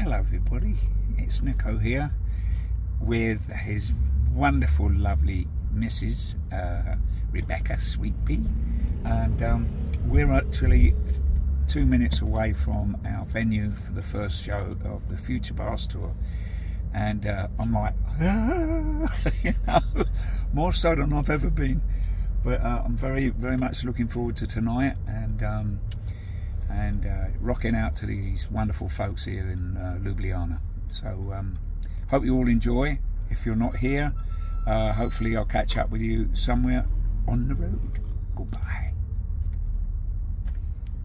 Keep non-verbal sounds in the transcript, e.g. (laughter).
Hello everybody, it's Nicko here with his wonderful, lovely Mrs. Uh, Rebecca Sweetpea and um, we're actually two minutes away from our venue for the first show of the Future Past Tour. And uh, I'm like, ah, (laughs) you know, more so than I've ever been. But uh, I'm very, very much looking forward to tonight. And um, and uh, rocking out to these wonderful folks here in uh, Ljubljana. So um, hope you all enjoy. If you're not here, uh, hopefully I'll catch up with you somewhere on the road.